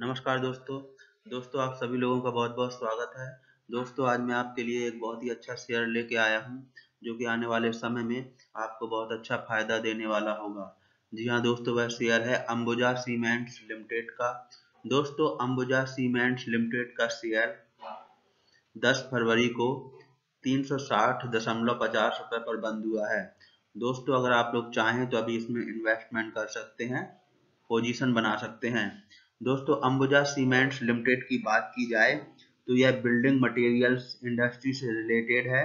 नमस्कार दोस्तों। दोस्तों, आप सभी लोगों का बहुत बहुत स्वागत है। दोस्तों, आज मैं आपके लिए एक बहुत ही अच्छा शेयर लेके आया हूँ, जो कि आने वाले समय में आपको बहुत अच्छा फ़ायदा देने वाला होगा। जी हाँ दोस्तों, वह शेयर है अंबुजा सीमेंट्स लिमिटेड का। दोस्तों, अंबुजा सीमेंट्स लिमिटेड का शेयर 10 फरवरी को तीन सौ साठ दशमलव पचास पर बंद हुआ है। दोस्तों, अगर आप लोग चाहें तो अभी इसमें इन्वेस्टमेंट कर सकते हैं पोजीशन बना सकते हैं। दोस्तों, अंबुजा सीमेंट्स लिमिटेड की बात की जाए तो यह बिल्डिंग मटेरियल्स इंडस्ट्री से रिलेटेड है।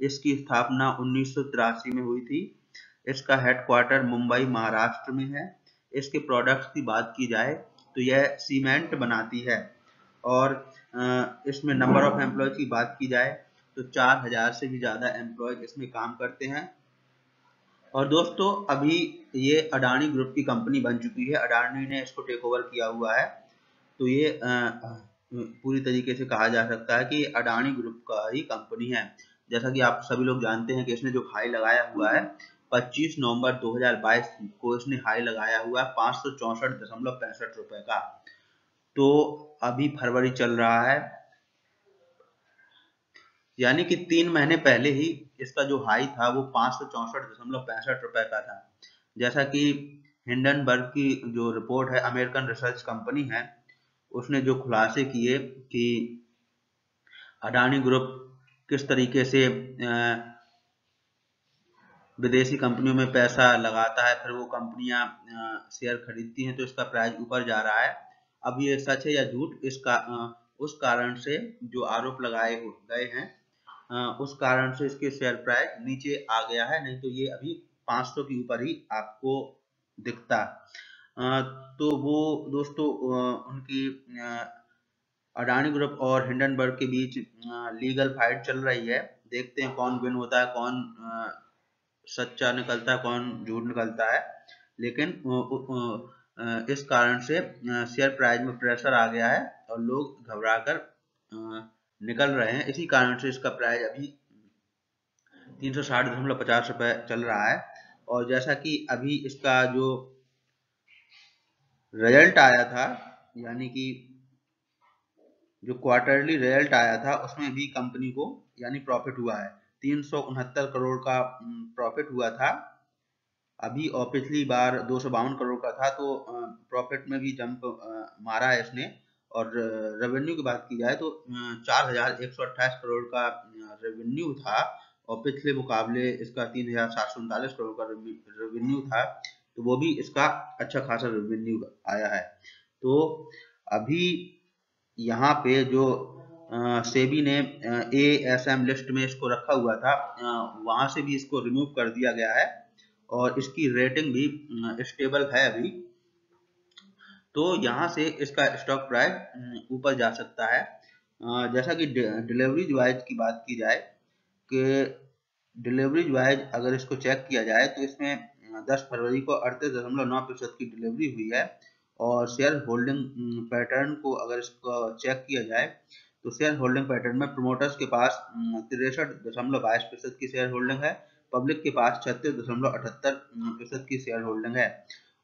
इसकी स्थापना उन्नीस सौ तिरासी में हुई थी। इसका हेडक्वार्टर मुंबई, महाराष्ट्र में है। इसके प्रोडक्ट्स की बात की जाए तो यह सीमेंट बनाती है। और इसमें नंबर ऑफ़ एम्प्लॉय की बात की जाए तो चार हज़ार से भी ज़्यादा एम्प्लॉय इसमें काम करते हैं। और दोस्तों, अभी ये अडानी ग्रुप की कंपनी बन चुकी है। अडानी ने इसको टेक ओवर किया हुआ है। तो ये पूरी तरीके से कहा जा सकता है कि अडानी ग्रुप का ही कंपनी है। जैसा कि आप सभी लोग जानते हैं कि इसने जो हाई लगाया हुआ है 25 नवंबर 2022 को इसने हाई लगाया हुआ है पाँच रुपए का। तो अभी फरवरी चल रहा है। यानी कि तीन महीने पहले ही इसका जो हाई था वो पाँच सौ चौसठ दशमलव पैंसठ रुपए का था। जैसा कि हिंडनबर्ग की जो रिपोर्ट है अमेरिकन रिसर्च कंपनी है, उसने जो खुलासे किए कि अडानी ग्रुप किस तरीके से विदेशी कंपनियों में पैसा लगाता है, फिर वो कंपनियाँ शेयर खरीदती हैं तो इसका प्राइस ऊपर जा रहा है। अब ये सच है या झूठ? इसका उस कारण से जो आरोप लगाए गए हैं उस कारण से इसके शेयर प्राइस नीचे आ गया है, नहीं तो ये अभी 500 के ऊपर ही आपको दिखता। तो वो दोस्तों उनकी अडानी ग्रुप और हिंडनबर्ग के बीच लीगल फाइट चल रही है। देखते हैं कौन विन होता है, कौन सच्चा निकलता है, कौन झूठ निकलता है। लेकिन इस कारण से शेयर प्राइस में प्रेशर आ गया है और लोग घबरा कर निकल रहे हैं। इसी कारण से इसका प्राइस अभी तीन सौ साठ दशमलव पचास रुपए चल रहा है। और जैसा कि अभी इसका जो रिज़ल्ट आया था, यानी कि जो क्वार्टरली रिज़ल्ट आया था, उसमें भी कंपनी को, यानी प्रॉफिट हुआ है। तीन सौ उनहत्तर करोड़ का प्रॉफिट हुआ था। अभी और पिछली बार दो सौ बावन करोड़ का था तो प्रॉफिट में भी जंप मारा है इसने। और रेवेन्यू की बात की जाए तो चार हज़ार एक सौ अट्ठाईस करोड़ का रेवेन्यू था और पिछले मुकाबले इसका तीन हज़ार सात सौ उनतालीस करोड़ का रेवेन्यू था तो वो भी इसका अच्छा खासा रेवेन्यू आया है। तो अभी यहाँ पे जो सेबी ने ए एस एम लिस्ट में इसको रखा हुआ था वहाँ से भी इसको रिमूव कर दिया गया है और इसकी रेटिंग भी स्टेबल है अभी। तो यहाँ से इसका स्टॉक प्राइस ऊपर जा सकता है। जैसा कि डिलीवरी वाइज की बात की जाए कि डिलीवरी वाइज अगर इसको चेक किया जाए तो इसमें 10 फरवरी को अड़तीस दशमलव नौ प्रतिशत की डिलीवरी हुई है और शेयर होल्डिंग पैटर्न को अगर इसको चेक किया जाए तो शेयर होल्डिंग पैटर्न में प्रोमोटर्स के पास तिरसठ दशमलव बाईस प्रतिशत की शेयर होल्डिंग है। पब्लिक के पास छत्तीस दशमलव अठहत्तर प्रतिशत की शेयर होल्डिंग है।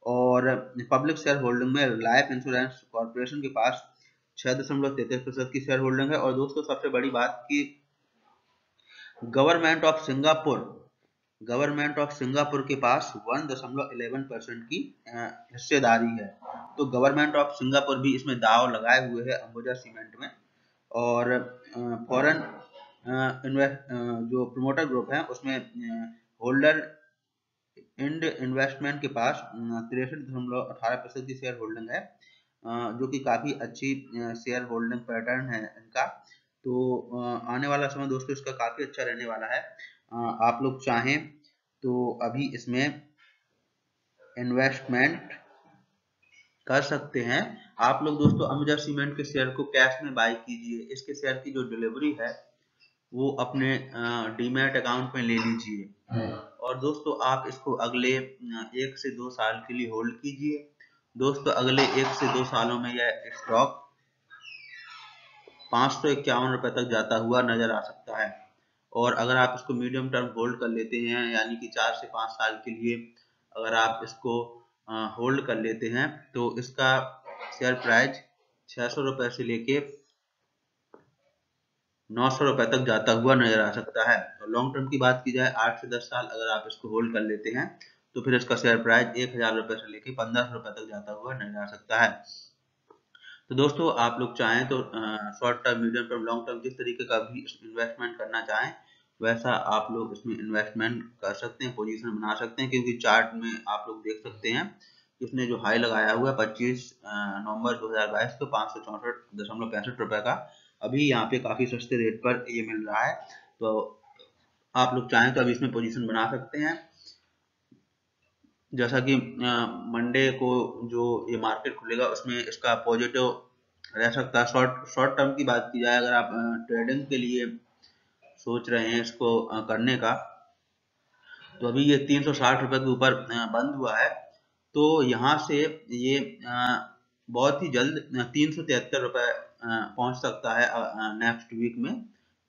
और पब्लिक शेयर होल्डिंग में लाइफ इंश्योरेंस कॉर्पोरेशन के पास छह दशमलव तैतीस प्रतिशत की शेयर होल्डिंग है। और दोस्तों, सबसे बड़ी बात की government of Singapore government of Singapore के पास वन दशमलव इलेवन परसेंट की हिस्सेदारी है। तो गवर्नमेंट ऑफ़ सिंगापुर भी इसमें दाव लगाए हुए है अंबुजा सीमेंट में। और फॉरेन जो प्रोमोटर ग्रुप है, उसमें होल्डर इंड इन्वेस्टमेंट के पास तिरसठ दशमलव अठारह प्रतिशत की शेयर होल्डिंग है जो कि काफ़ी अच्छी शेयर होल्डिंग पैटर्न है इनका। तो आने वाला समय दोस्तों इसका काफ़ी अच्छा रहने वाला है। आप लोग चाहें तो अभी इसमें इन्वेस्टमेंट कर सकते हैं। आप लोग दोस्तों अम्बुजा सीमेंट के शेयर को कैश में बाय कीजिए। इसके शेयर की जो डिलीवरी है वो अपने डीमेट अकाउंट में ले लीजिए। और दोस्तों आप इसको अगले एक से दो साल के लिए होल्ड कीजिए। दोस्तों अगले एक से दो सालों में यह स्टॉक पाँच सौ इक्यावन रुपए तक जाता हुआ नज़र आ सकता है। और अगर आप इसको मीडियम टर्म होल्ड कर लेते हैं यानी कि चार से पाँच साल के लिए अगर आप इसको होल्ड कर लेते हैं तो इसका शेयर प्राइस छह सौ रुपए से लेके नौ सौ रुपए तक जाता हुआ नज़र आ सकता है। और लॉन्ग टर्म की बात की जाए, आठ से दस साल अगर आप इसको होल्ड कर लेते हैं तो फिर इसका शेयर प्राइस एक हज़ार रुपए से लेके पंद्रह सौ रुपए तक जाता हुआ नज़र आ सकता है। तो दोस्तों, आप लोग चाहें तो short term medium term long term जिस तरीके का भी इन्वेस्टमेंट करना चाहें, वैसा आप लोग इसमें इन्वेस्टमेंट कर सकते हैं पोजीशन बना सकते हैं, क्योंकि चार्ट में आप लोग देख सकते हैं इसने जो हाई लगाया हुआ है, पच्चीस नवंबर 2022 को पाँच सौ चौसठ दशमलव पैंसठ रुपए का अभी यहाँ पे काफ़ी सस्ते रेट पर ये मिल रहा है। तो आप लोग चाहें तो अभी इसमें पोजीशन बना सकते हैं। जैसा कि मंडे को जो ये मार्केट खुलेगा, उसमें इसका पॉजिटिव रह सकता है। शॉर्ट शॉर्ट टर्म की बात की जाए, अगर आप ट्रेडिंग के लिए सोच रहे हैं इसको करने का तो अभी ये तीन सौ साठ रुपए के ऊपर बंद हुआ है। तो यहाँ से ये बहुत ही जल्द तीन सौ तिहत्तर रुपए पहुँच सकता है नेक्स्ट वीक में।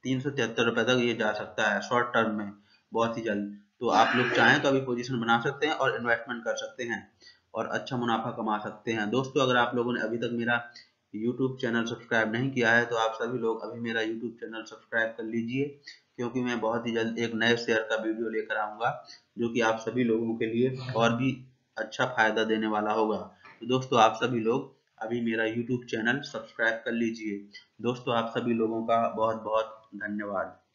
तीन सौ तिहत्तर रुपए तक ये जा सकता है शॉर्ट टर्म में, बहुत ही जल्द। तो आप लोग चाहें तो अभी पोजीशन बना सकते हैं और इन्वेस्टमेंट कर सकते हैं और अच्छा मुनाफा कमा सकते हैं। दोस्तों, अगर आप लोगों ने अभी तक मेरा यूट्यूब चैनल सब्सक्राइब नहीं किया है तो आप सभी लोग अभी मेरा यूट्यूब चैनल सब्सक्राइब कर लीजिए, क्योंकि मैं बहुत ही जल्द एक नए शेयर का वीडियो लेकर आऊँगा, जो कि आप सभी लोगों के लिए और भी अच्छा फ़ायदा देने वाला होगा। तो दोस्तों, आप सभी लोग अभी मेरा यूट्यूब चैनल सब्सक्राइब कर लीजिए। दोस्तों, आप सभी लोगों का बहुत बहुत धन्यवाद।